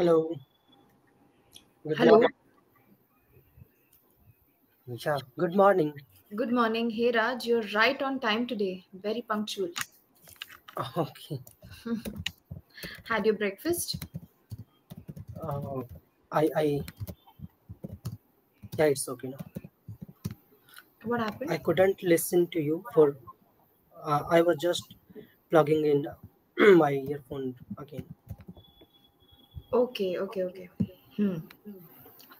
Hello, good Hello. morning. Yeah, good morning. Good morning. Hey Raj, you're right on time today. Very punctual. Okay. Had your breakfast? Uh, I, I, yeah, it's okay now. What happened? I couldn't listen to you for, uh, I was just plugging in my earphone again. Okay, okay, okay. Hmm.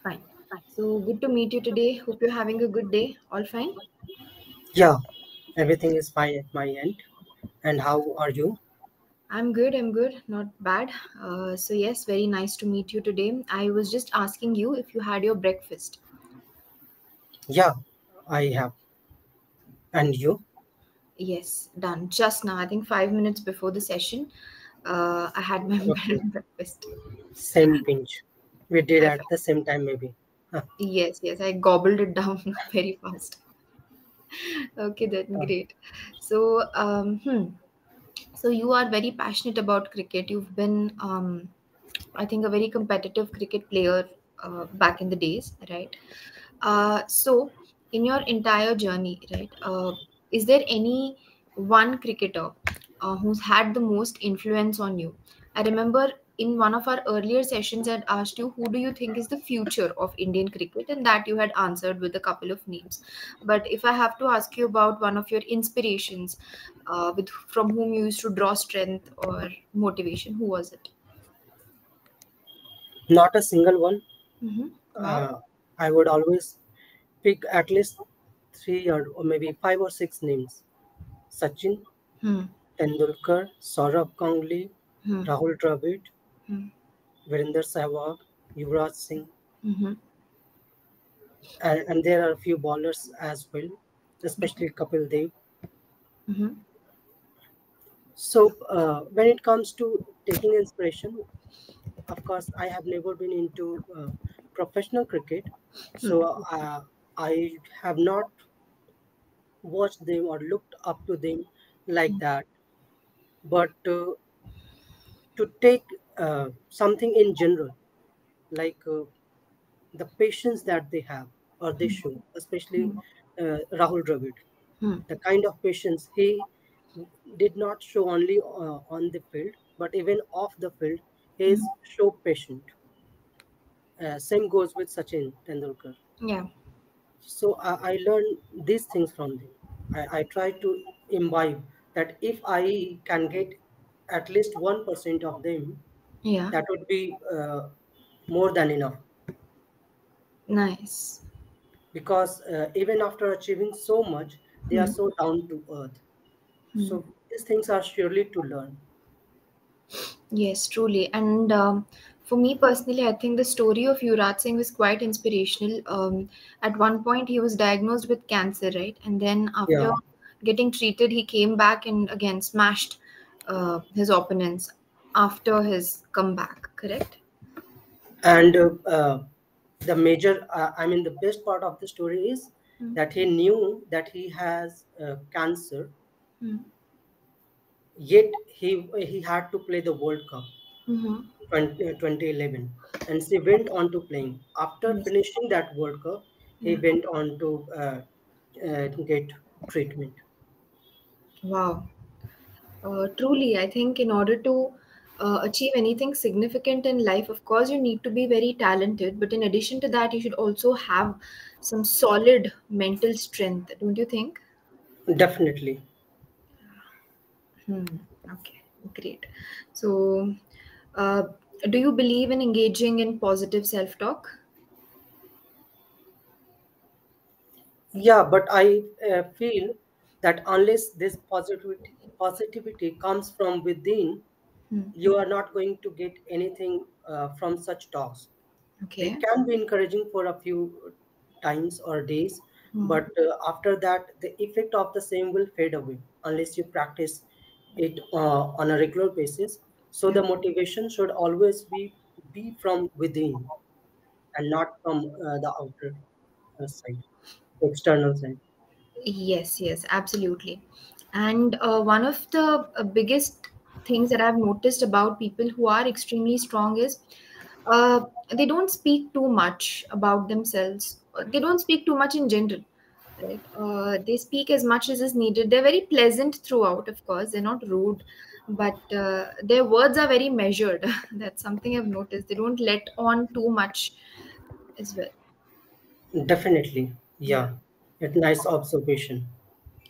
Fine. So good to meet you today. Hope you're having a good day. All fine? Yeah, everything is fine at my end. And how are you? I'm good. I'm good. Not bad. Uh, so yes, very nice to meet you today. I was just asking you if you had your breakfast. Yeah, I have. And you? Yes, done. Just now. I think five minutes before the session, uh, I had my Okay, breakfast. same pinch. We did at the same time, maybe. Huh, Yes, yes, I gobbled it down very fast. Okay, then great. So, um, hmm. So you are very passionate about cricket. You've been, um, I think, a very competitive cricket player uh, back in the days, right? Uh, so, in your entire journey, right, uh, is there any one cricketer uh, who's had the most influence on you? I remember in one of our earlier sessions, I'd asked you, who do you think is the future of Indian cricket? And that you had answered with a couple of names. But if I have to ask you about one of your inspirations, uh, with from whom you used to draw strength or motivation, who was it? not a single one. Mm-hmm. Uh, I would always pick at least three or, or maybe five or six names. Sachin, Hmm. Tendulkar, Sourav Ganguly, Hmm. Rahul Dravid, Hmm. Virender Sehwag, Yuvraj Singh, Mm-hmm. and, and there are a few bowlers as well, especially Kapil Dev. Mm-hmm. So uh, when it comes to taking inspiration, of course, I have never been into uh, professional cricket, Hmm. so uh, I have not watched them or looked up to them like that. But uh, to take uh, something in general, like uh, the patience that they have or they show, especially uh, Rahul Dravid, Hmm. the kind of patience he did not show only uh, on the field, but even off the field, he is so patient. Uh, same goes with Sachin Tendulkar. Yeah. So I, I learned these things from them. I, I try to imbibe that if I can get at least 1% of them, Yeah. that would be uh, more than enough. Nice. Because uh, even after achieving so much, they are Hmm. so down to earth. Hmm. So these things are surely to learn. Yes, truly. And um, for me personally, I think the story of Yuvraj Singh was quite inspirational. Um, at one point, he was diagnosed with cancer, right? And then after Yeah. Getting treated, he came back and again smashed uh, his opponents after his comeback, correct? And uh, uh, the major, uh, I mean, the best part of the story is Hmm. that he knew that he has uh, cancer, Hmm. yet he he had to play the World Cup Mm-hmm. 20, uh, 2011, and he went on to playing. After Yes. finishing that World Cup, he Yeah. went on to uh, uh, get treatment. Wow. Uh, truly, I think in order to uh, achieve anything significant in life, of course, you need to be very talented. But in addition to that, you should also have some solid mental strength, don't you think? Definitely. Hmm. Okay, great. So, uh, do you believe in engaging in positive self talk? Yeah, but I uh, feel that unless this positivity positivity comes from within, Hmm. you are not going to get anything uh, from such talks. Okay. can be encouraging for a few times or days, Hmm. but uh, after that, the effect of the same will fade away unless you practice it uh, on a regular basis. So Yeah. the motivation should always be be from within and not from uh, the outer uh, side, external side. Yes, yes, absolutely. And uh, one of the uh, biggest things that I've noticed about people who are extremely strong is uh, they don't speak too much about themselves. Uh, They don't speak too much in general, right? Uh, they speak as much as is needed. They're very pleasant throughout, of course. They're not rude, but uh, their words are very measured. That's something I've noticed. They don't let on too much as well. Definitely. Yeah. Yeah. It's nice observation.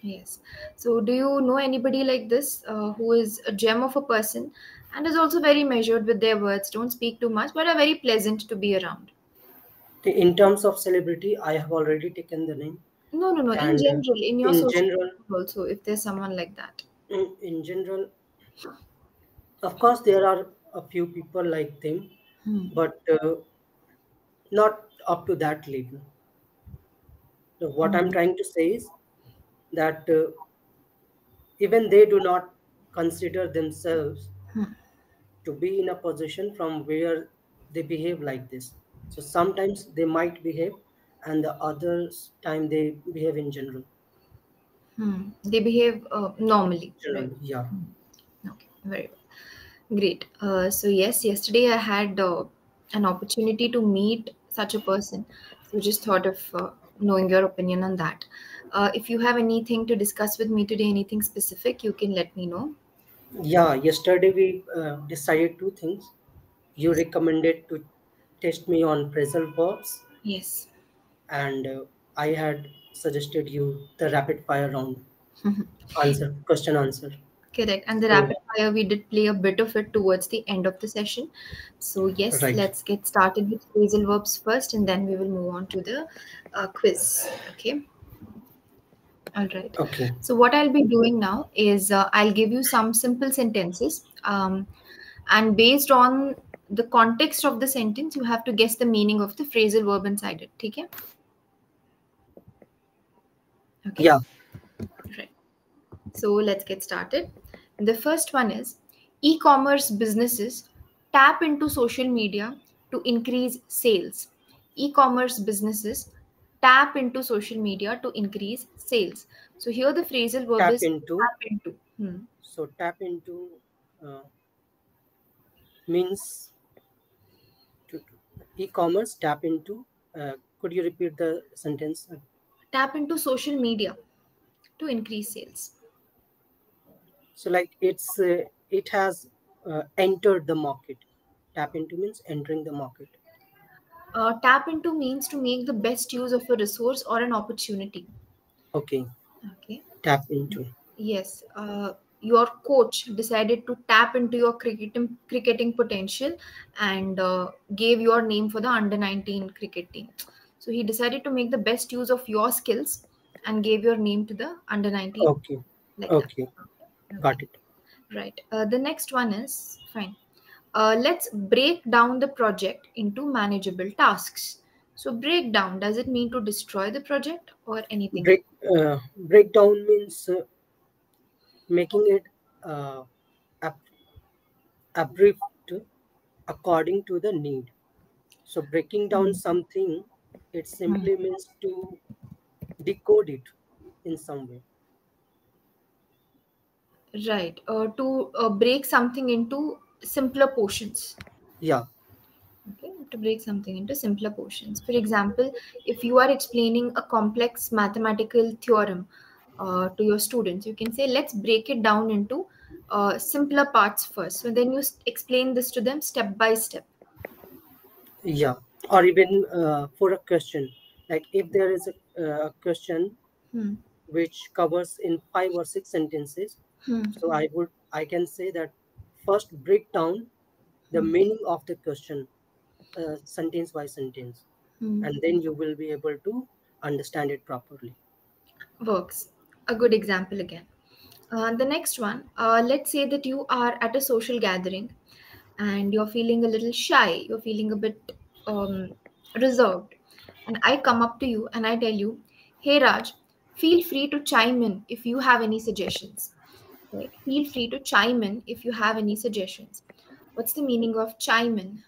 Yes. So, do you know anybody like this uh, who is a gem of a person and is also very measured with their words, don't speak too much, but are very pleasant to be around? In terms of celebrity, I have already taken the name. No, no, no. In And general, in your in social general, also, if there's someone like that. in, in general, of course, there are a few people like them, Hmm. but uh, not up to that level. So what I'm Hmm. trying to say is that uh, even they do not consider themselves Hmm. to be in a position from where they behave like this. So sometimes they might behave, and the others time they behave in general. Hmm. They behave uh, normally, right? Yeah. Hmm. Okay, very well. Great. Uh, so yes, yesterday I had uh, an opportunity to meet such a person. So just thought of uh, knowing your opinion on that. Uh, if you have anything to discuss with me today, anything specific, you can let me know. Yeah, yesterday we uh, decided two things. You recommended to test me on phrasal verbs, Yes. and uh, I had suggested you the rapid fire round answer, question answer. Correct. And the So, rapid fire, we did play a bit of it towards the end of the session. So, yes, right. let's get started with phrasal verbs first, and then we will move on to the uh, quiz. Okay. All right. Okay. So, what I'll be doing now is uh, I'll give you some simple sentences. Um, and based on the context of the sentence, you have to guess the meaning of the phrasal verb inside it. Okay. Okay. Yeah. So let's get started. The first one is e commerce businesses tap into social media to increase sales. E commerce businesses tap into social media to increase sales. So here the phrasal verb Tap is into. tap into. Hmm. So tap into uh, means e-commerce. Tap into. Uh, could you repeat the sentence? Tap into social media to increase sales. So like it's uh, it has uh, entered the market. Tap into means entering the market. Uh, tap into means to make the best use of a resource or an opportunity. Okay. Okay. Tap into. Yes, uh, your coach decided to tap into your cricketing cricketing potential and uh, gave your name for the under 19 cricket team. So he decided to make the best use of your skills and gave your name to the under 19 Okay. like that. Got it. Right. Uh, the next one is fine. Uh, let's break down the project into manageable tasks. So break down, does it mean to destroy the project or anything? Break uh, breakdown means uh, making it uh, ab- abridged according to the need. So breaking down Hmm. something, it Hmm. simply means to decode it in some way. Right. Uh, to uh, break something into simpler portions. Yeah. Okay. To break something into simpler portions. For example, if you are explaining a complex mathematical theorem uh, to your students, you can say, let's break it down into uh, simpler parts first. So then you explain this to them step by step. Yeah. Or even uh, for a question, like if there is a, uh, a question Hmm. which covers in five or six sentences, Hmm. so I would I can say that first break down the Hmm. meaning of the question uh, sentence by sentence, Hmm. and then you will be able to understand it properly. Works. A good example again. Uh, the next one, uh, let's say that you are at a social gathering and you're feeling a little shy, you're feeling a bit um, reserved. And I come up to you and I tell you, hey Raj, feel free to chime in if you have any suggestions. Feel free to chime in if you have any suggestions. What's the meaning of chime in?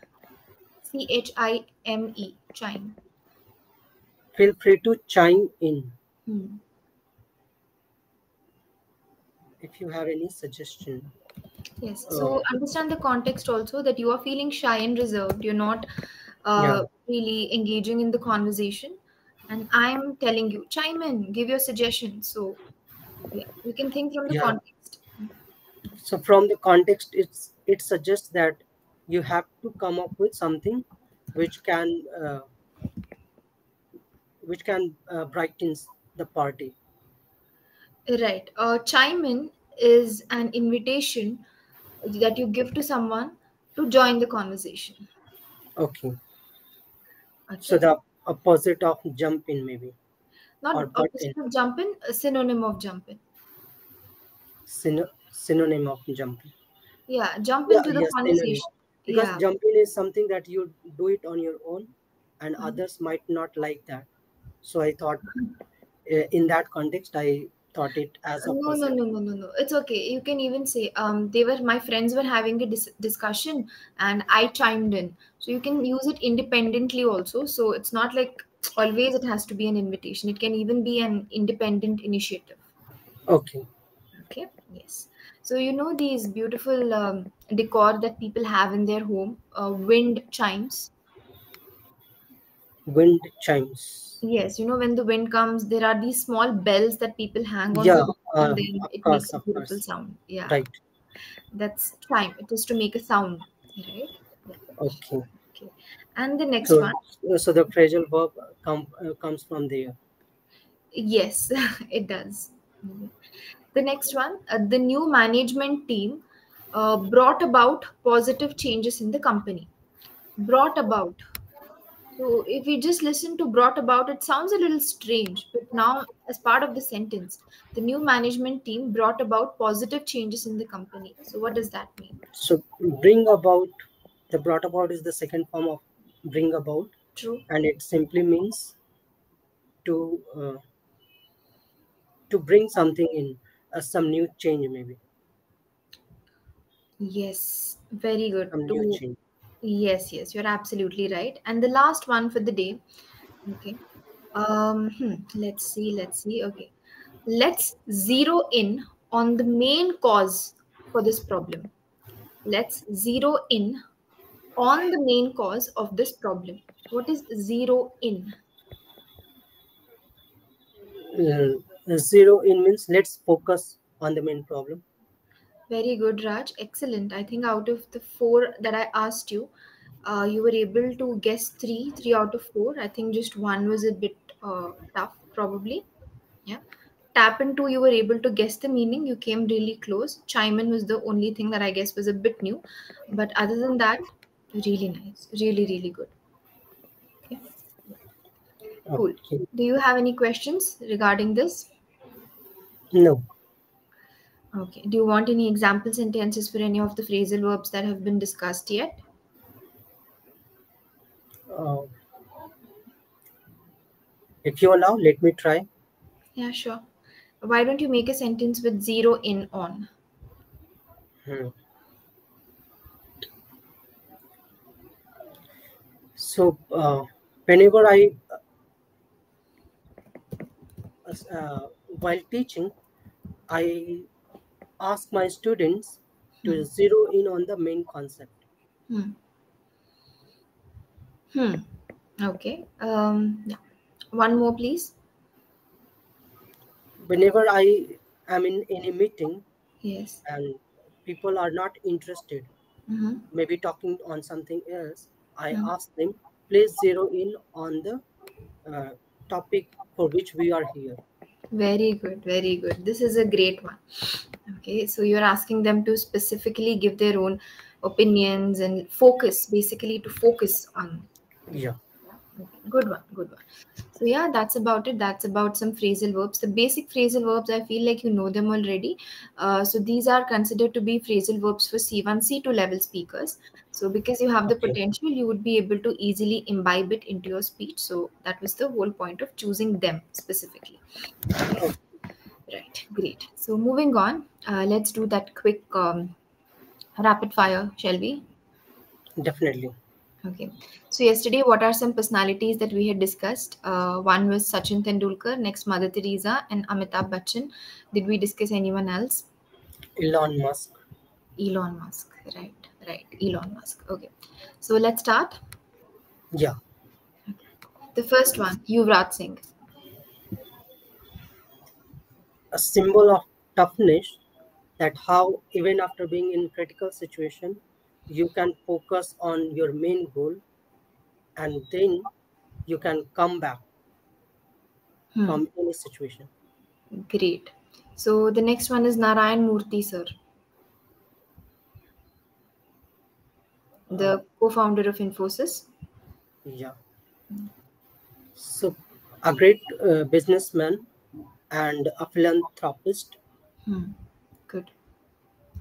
C H I M E, chime. Feel free to chime in Hmm. if you have any suggestion. Yes. Uh, So understand the context also that you are feeling shy and reserved. You're not yeah, uh, really engaging in the conversation. And I'm telling you, chime in, give your suggestion. So yeah, you can think from the yeah. context. So from the context, it's it suggests that you have to come up with something which can uh, which can uh, brightens the party. Right. Uh, chime in is an invitation that you give to someone to join the conversation. Okay. okay. So the opposite of jump in maybe Not or opposite of jump in, a synonym of jump in. Syn- synonym of jumping. Yeah, jump Yeah, into the yes, conversation. Because Yeah. jumping is something that you do it on your own, and Mhm. others might not like that. So I thought, uh, in that context, I thought it as No, no, no, no, no, no. It's okay. You can even say, um, they were my friends were having a dis- discussion and I chimed in. So you can use it independently also. So it's not like always it has to be an invitation. It can even be an independent initiative. Okay. Okay. Yes. So you know these beautiful um, decor that people have in their home, uh, wind chimes. Wind chimes. Yes, you know when the wind comes, there are these small bells that people hang on Yeah, the uh, it course, makes a beautiful course. sound. Yeah. Right. that's chime it is to make a sound right Okay. okay and the next So, one so the phrasal verb come, uh, comes from there. yes it does the next one uh, the new management team uh, brought about positive changes in the company. Brought about. So if we just listen to brought about it sounds a little strange but now as part of the sentence the new management team brought about positive changes in the company. So what does that mean? So bring about, the brought about is the second form of bring about, true. And it simply means to uh, to bring something in, uh, some new change maybe, yes very good some new change. Yes, yes, you're absolutely right. And the last one for the day. Okay. Um, hmm, let's see, let's see. Okay. Let's zero in on the main cause for this problem. Let's zero in on the main cause of this problem. What is zero in? Zero in means let's focus on the main problem. Very good, Raj. Excellent. I think out of the four that I asked you, uh, you were able to guess three, three out of four. I think just one was a bit uh, tough, probably. Yeah. Tap into, you were able to guess the meaning. You came really close. Chime in was the only thing that I guess was a bit new. But other than that, really nice. Really, really good. Okay. Cool. Okay. Do you have any questions regarding this? No. Okay. Do you want any example sentences for any of the phrasal verbs that have been discussed yet? Uh, if you allow, let me try. Yeah, sure. Why don't you make a sentence with zero in on? Hmm. So uh, whenever I, uh, uh, while teaching, I ask my students to Hmm. zero in on the main concept. Hmm. Hmm. Okay. Um. Yeah. One more, please. Whenever I am in any meeting Yes. and people are not interested, Mm-hmm. maybe talking on something else, I Mhm. ask them, please zero in on the uh, topic for which we are here. Very good. Very good. This is a great one. Okay. So you're asking them to specifically give their own opinions and focus, basically, to focus on Yeah. Okay, good one, good one. So yeah, that's about it. That's about some phrasal verbs. The basic phrasal verbs, I feel like you know them already. Uh, so these are considered to be phrasal verbs for C1, C2 level speakers. So because you have the Okay. potential, you would be able to easily imbibe it into your speech. So that was the whole point of choosing them specifically. Okay. Right, great. So moving on, uh, let's do that quick um, rapid fire, shall we? Definitely. Okay. So yesterday, what are some personalities that we had discussed? Uh, one was Sachin Tendulkar, next Mother Teresa, and Amitabh Bachchan. Did we discuss anyone else? Elon Musk. Elon Musk. Right, right. Elon Musk. Okay. So let's start. Yeah. The first one, Yuvraj Singh. A symbol of toughness that how even after being in critical situation you can focus on your main goal and then you can come back Hmm. from any situation. Great. So the next one is Narayan Murthy, sir, the co-founder of Infosys. Yeah. So, a great uh, businessman and a philanthropist. Hmm. Good.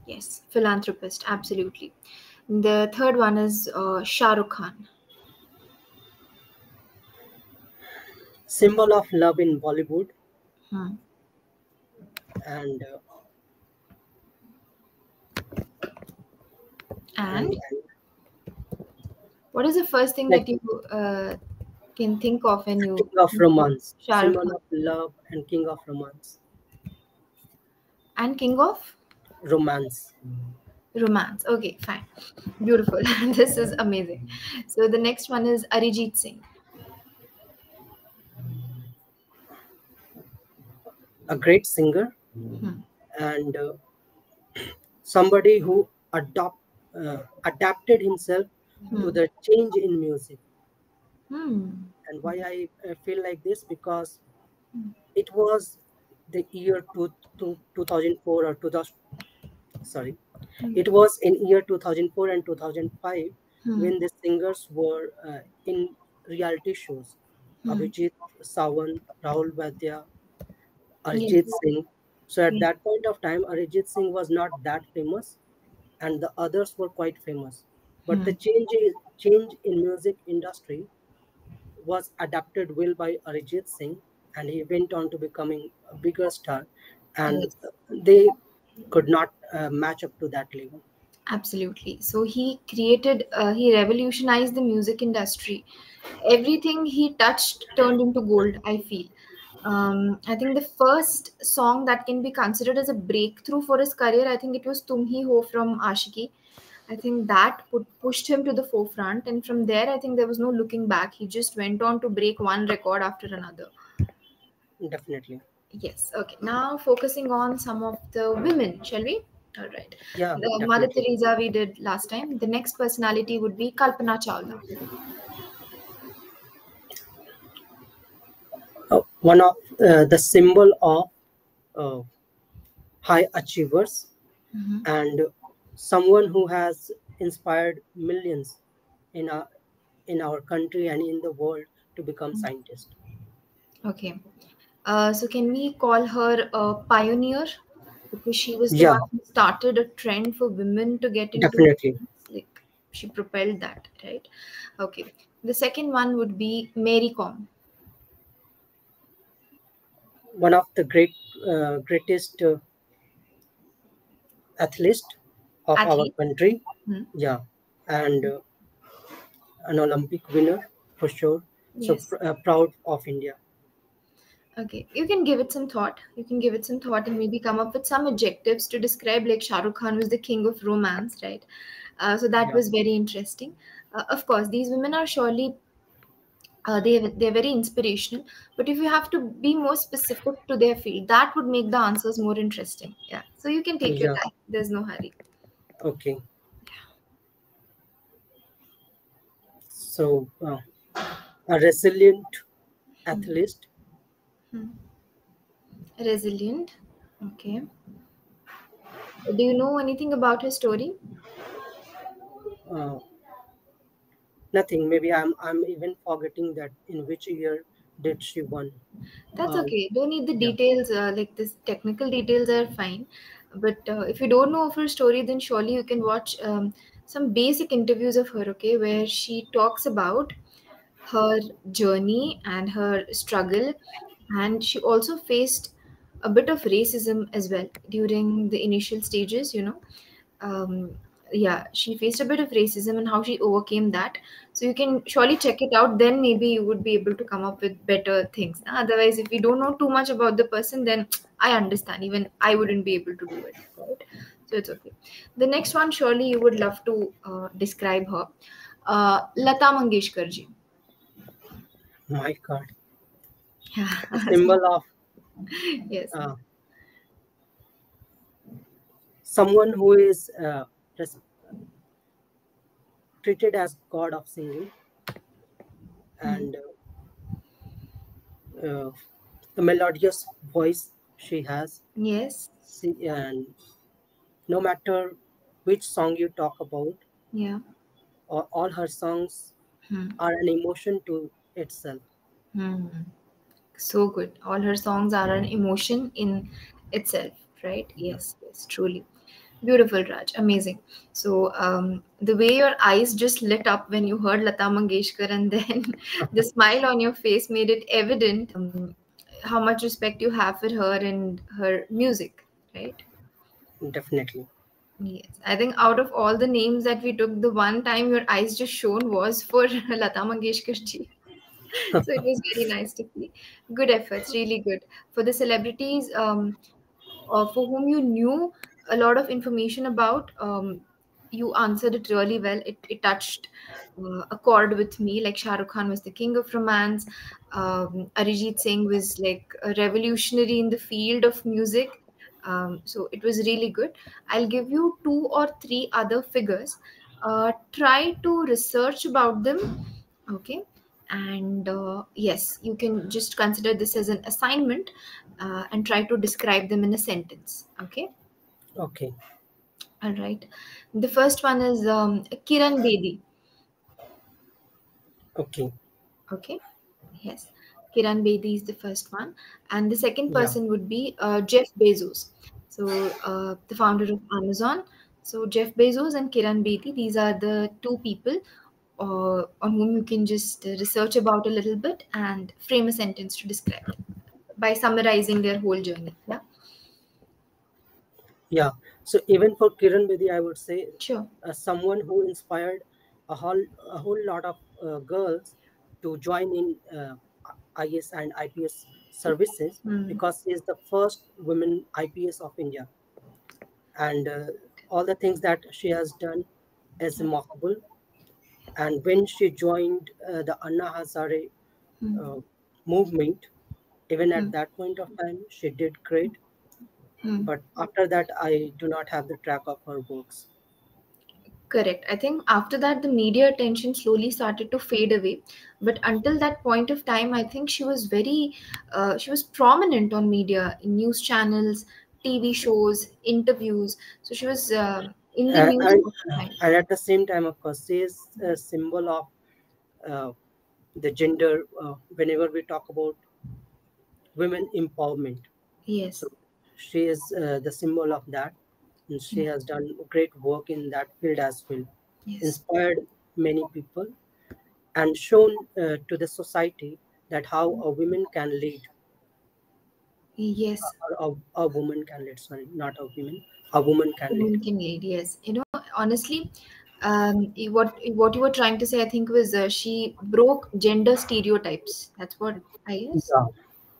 Yes, philanthropist, absolutely. The third one is uh, Shah Rukh Khan. Symbol of love in Bollywood Hmm. and, uh, And and what is the first thing like that you uh, can think of when you king of romance. Shah Rukh Symbol Khan of love and king of romance. and King of Romance. Romance? Okay, fine, beautiful. this is amazing. So the next one is Arijit Singh. A great singer Hmm. and uh, somebody who adopt uh, adapted himself to Hmm. the change in music. Hmm. And why I feel like this because Hmm. it was the year two, two, 2004 or 2000 sorry it was in year 2004 and 2005 Hmm. when the singers were uh, in reality shows Hmm. abhijit sawant rahul vaidya Yes. arijit singh so at Yes. that point of time arijit singh was not that famous and the others were quite famous but Hmm. the change change in music industry was adapted well by arijit singh and he went on to becoming a bigger star and they could not uh, match up to that level Absolutely. So he created, uh, he revolutionized the music industry. Everything he touched turned into gold, I feel. Um, I think the first song that can be considered as a breakthrough for his career, I think it was Tum Hi Ho from Aashiqui. I think that put, pushed him to the forefront. And from there, I think there was no looking back. He just went on to break one record after another. definitely Yes. Okay. Now focusing on some of the women, shall we? All right. yeah The Mother Teresa we did last time. The next personality would be Kalpana Chawla. uh, one of uh, the symbol of uh, high achievers Mhm. and someone who has inspired millions in our in our country and in the world to become scientists Okay. Uh, so can we call her a pioneer because she was the yeah one who started a trend for women to get into definitely like she propelled that, right? Okay. The second one would be Mary Kom. one of the great uh, greatest uh, athletes of our country Hmm. yeah and uh, an olympic winner for sure so Yes. pr- uh, proud of india Okay, you can give it some thought. You can give it some thought and maybe come up with some adjectives to describe like Shah Rukh Khan was the king of romance, right? Uh, so that yeah was very interesting. Uh, of course, these women are surely uh, they they're very inspirational. But if you have to be more specific to their field, that would make the answers more interesting. Yeah. So you can take your time. There's no hurry. Okay so uh, a resilient athlete Hmm. Resilient. Okay. Do you know anything about her story? uh, nothing maybe i'm i'm even forgetting that in which year did she won That's uh, okay. Don't need the yeah details. Uh, like this, technical details are fine. But uh, if you don't know of her story, then surely you can watch um, some basic interviews of her. Okay, where she talks about her journey and her struggle, and she also faced a bit of racism as well during the initial stages. You know, um, yeah, she faced a bit of racism and how she overcame that. So you can surely check it out. Then maybe you would be able to come up with better things. Otherwise, if you don't know too much about the person, then I understand. Even I wouldn't be able to do it. Right? so it's okay. The next one, surely you would love to uh, describe her. Uh, Lata Mangeshkar ji. My God. A symbol of yes. uh, someone who is uh, treated as god of singing and uh, uh, the melodious voice she has Yes. see, and no matter which song you talk about Yeah. or all her songs Hmm. are an emotion to itself Hmm. So good. All her songs are an emotion in itself, right? Yes, yes, truly. Beautiful, Raj. Amazing. So, um, the way your eyes just lit up when you heard Lata Mangeshkar, and then the smile on your face made it evident um, how much respect you have for her and her music, right? definitely Yes, I think out of all the names that we took, the one time your eyes just shone was for Lata Mangeshkar ji. so it was very nice to see. Good efforts, really good. For the celebrities um, uh, for whom you knew a lot of information about, um, you answered it really well. It, it touched uh, a chord with me. Like Shah Rukh Khan was the king of romance. Um, Arijit Singh was like a revolutionary in the field of music. Um, so it was really good. I'll give you two or three other figures. Uh, try to research about them. Okay and uh, yes you can just consider this as an assignment uh, and try to describe them in a sentence okay okay. All right. The first one is um, kiran bedi. Okay. Okay. Yes. Kiran bedi is the first one. And the second Yeah. person would be uh, jeff bezos. So uh, the founder of amazon. So jeff bezos and kiran bedi these are the two people uh, on whom you can just uh, research about a little bit and frame a sentence to describe them by summarizing their whole journey. Yeah yeah so even for kiran bedi i would say sure uh, someone who inspired a whole a whole lot of uh, girls to join in uh, IAS and IPS services Hmm. because she is the first woman IPS of India, and uh, all the things that she has done is remarkable. And when she joined uh, the Anna Hazare uh, movement, even at Hmm. that point of time, she did great. Hmm. But after that, I do not have the track of her works. Correct. I think after that, the media attention slowly started to fade away. But until that point of time, I think she was very, uh, she was prominent on media, in news channels, TV shows, interviews. So she was uh, in the And, news and, and at the same time, of course, she is a symbol of uh, the gender uh, whenever we talk about women empowerment. Yes. So she is uh, the symbol of that. And she has done great work in that field as well. Yes. Inspired many people and shown uh, to the society that how a woman can lead, Yes. or a, a woman can lead. Sorry, not a woman. A woman can lead. Can lead. Yes. You know, honestly, um, what what you were trying to say, I think, was uh, she broke gender stereotypes. That's what I guess. Yeah,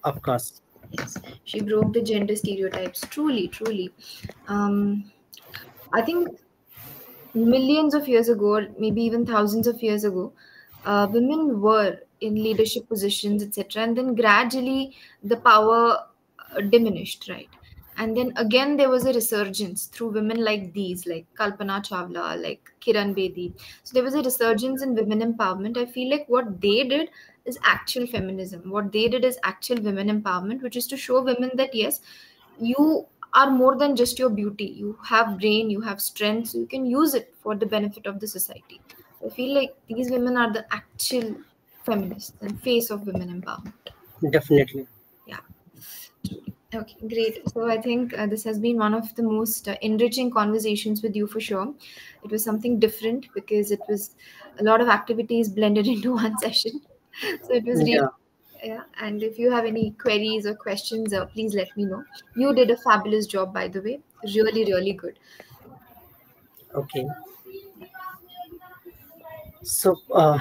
of course. Yes, she broke the gender stereotypes. Truly, truly. Um, I think millions of years ago, or maybe even thousands of years ago, uh, women were in leadership positions, etc. And then gradually the power uh, diminished, right? And then again, there was a resurgence through women like these, like Kalpana Chawla, like Kiran Bedi. So there was a resurgence in women empowerment. I feel like what they did is actual feminism. What they did is actual women empowerment, which is to show women that yes, you are more than just your beauty. You have brain, you have strength, so you can use it for the benefit of the society. I feel like these women are the actual feminists and face of women empowerment. Definitely. Yeah. Okay, great. So I think uh, this has been one of the most uh, enriching conversations with you for sure. It was something different because it was a lot of activities blended into one session. So it was really Yeah. yeah. And if you have any queries or questions, uh, please let me know. You did a fabulous job, by the way. Really, really good. Okay. So uh,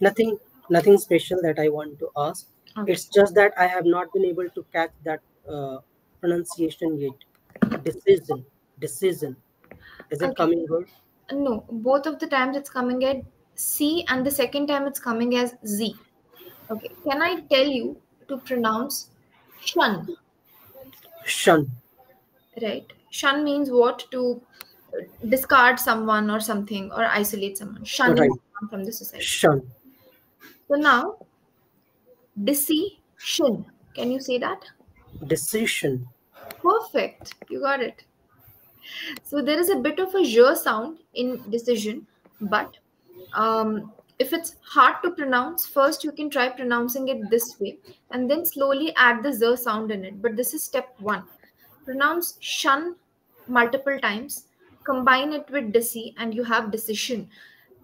nothing, nothing special that I want to ask. Okay. It's just that I have not been able to catch that uh, pronunciation yet. Decision. decision. Is it Okay. coming good? No, both of the times it's coming at C, and the second time it's coming as Z. Okay. Can I tell you to pronounce shun? Shun. Right. Shun means what? To discard someone or something or isolate someone. Shunning Right. someone from the society. Shun. So now, decision. Can you say that? Decision. Perfect. You got it. So there is a bit of a j sound in decision, but um, if it's hard to pronounce, first you can try pronouncing it this way and then slowly add the z sound in it. But this is step one. Pronounce shun multiple times, combine it with deci, and you have decision.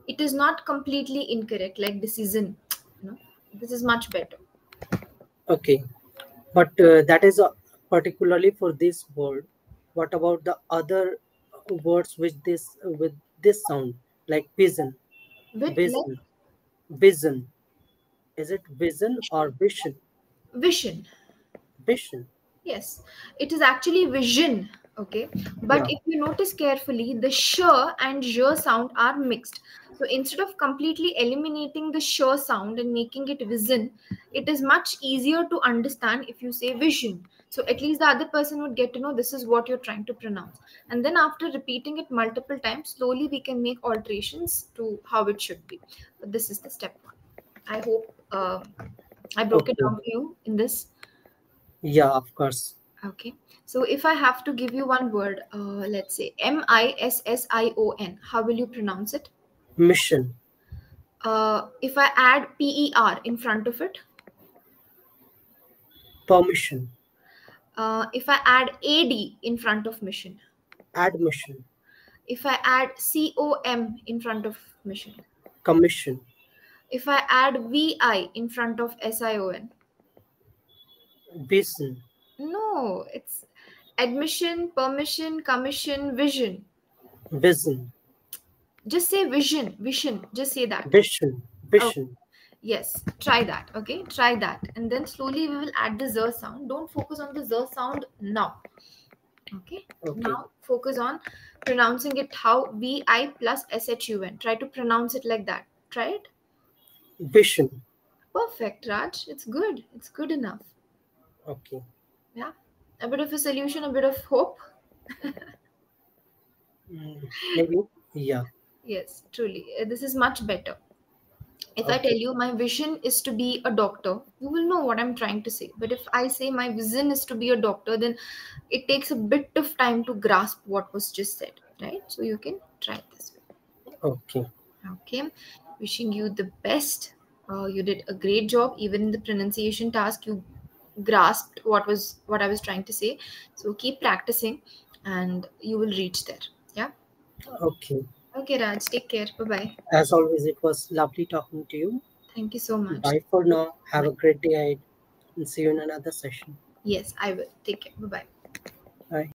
It is not completely incorrect, like decision. You know, this is much better. Okay. But uh, that is uh, particularly for this word. What about the other words with this with this sound, like vision? Vision. Vision. Is it vision or vision? vision. Vision. Yes, it is actually vision. Okay, but Yeah. if you notice carefully, the sh and j sound are mixed. So instead of completely eliminating the sure sound and making it vision, it is much easier to understand if you say vision. So at least the other person would get to know this is what you're trying to pronounce. And then after repeating it multiple times, slowly we can make alterations to how it should be. But this is the step one. I hope uh, I broke it down for you in this. Yeah, of course. Okay. So if I have to give you one word, uh, let's say M I S S I O N, how will you pronounce it? Mission. Uh, if I add P E R in front of it, Permission. uh, if I add A D in front of mission, Admission. if I add C O M in front of mission, Commission. if I add V I in front of S I O N, Vision. no, it's admission, permission, commission, vision. Vision. Just say vision, vision. Just say that. Vision. Vision. Yes, try that. Okay, try that. And then slowly we will add the Z sound. Don't focus on the Z sound now. Okay, Okay. now focus on pronouncing it how V I plus S H U N. Try to pronounce it like that. Try it. Vision. Perfect, Raj. It's good. It's good enough. Okay. Yeah. A bit of a solution, a bit of hope. Mm, Maybe. Yeah. Yes, truly. Uh, This is much better. If I tell you my vision is to be a doctor, you will know what I'm trying to say. But if I say my vision is to be a doctor, then it takes a bit of time to grasp what was just said, right? So you can try it this way. Okay. Okay. Wishing you the best. Uh, you did a great job. Even in the pronunciation task, you grasped what was what I was trying to say. So keep practicing, and you will reach there. Yeah. Okay. Okay, Raj. Take care. Bye bye. As always, it was lovely talking to you. Thank you so much. Bye for now. Have a great day ahead and see you in another session. Yes, I will. Take care. Bye bye.